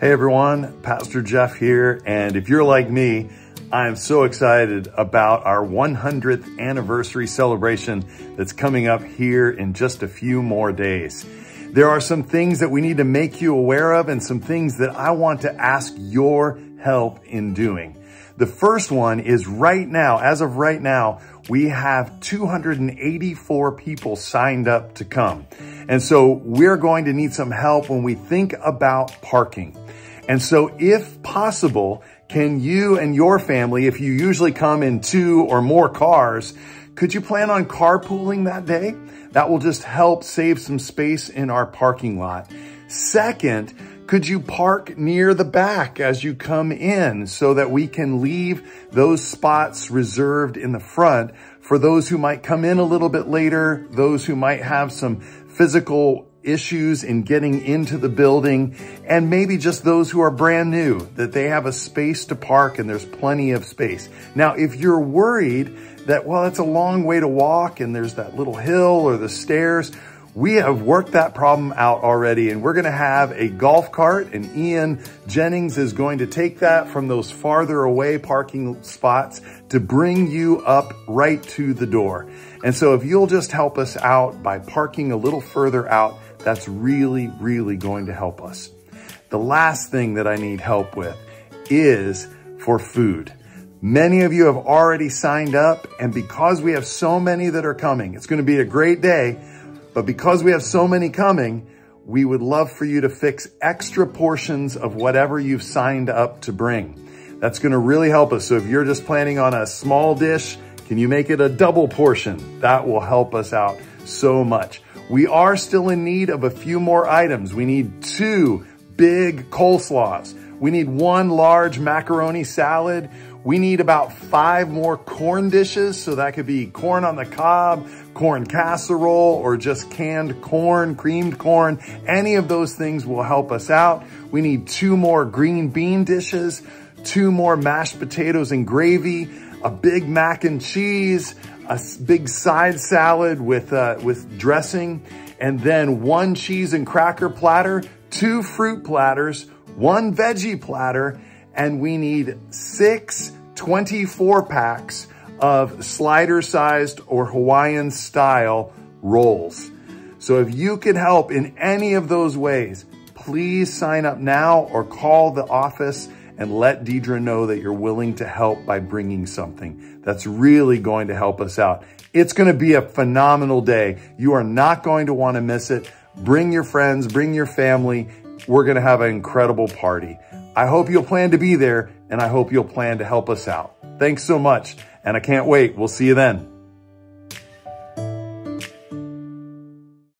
Hey everyone, Pastor Jeff here. And if you're like me, I am so excited about our 100th anniversary celebration that's coming up here in just a few more days. There are some things that we need to make you aware of and some things that I want to ask your help in doing. The first one is right now, as of right now, we have 284 people signed up to come. And so we're going to need some help when we think about parking. And so if possible, can you and your family, if you usually come in two or more cars, could you plan on carpooling that day? That will just help save some space in our parking lot. Second, could you park near the back as you come in so that we can leave those spots reserved in the front for those who might come in a little bit later, those who might have some physical issues in getting into the building, and maybe just those who are brand new, that they have a space to park and there's plenty of space. Now, if you're worried that, well, it's a long way to walk and there's that little hill or the stairs, we have worked that problem out already and we're gonna have a golf cart and Ian Jennings is going to take that from those farther away parking spots to bring you up right to the door. And so if you'll just help us out by parking a little further out, that's really, really going to help us. The last thing that I need help with is for food. Many of you have already signed up and because we have so many that are coming, it's gonna be a great day, but because we have so many coming, we would love for you to fix extra portions of whatever you've signed up to bring. That's gonna really help us. So if you're just planning on a small dish, can you make it a double portion? That will help us out so much. We are still in need of a few more items. We need two big coleslaws. We need one large macaroni salad. We need about five more corn dishes. So that could be corn on the cob, corn casserole, or just canned corn, creamed corn. Any of those things will help us out. We need two more green bean dishes, two more mashed potatoes and gravy, a big mac and cheese, a big side salad with, uh, with dressing, and then one cheese and cracker platter, two fruit platters, one veggie platter, and we need six 24 packs of slider sized or Hawaiian style rolls. So if you can help in any of those ways, please sign up now or call the office and let Deidre know that you're willing to help by bringing something. That's really going to help us out. It's going to be a phenomenal day. You are not going to want to miss it. Bring your friends, bring your family. We're going to have an incredible party. I hope you'll plan to be there and I hope you'll plan to help us out. Thanks so much. And I can't wait. We'll see you then.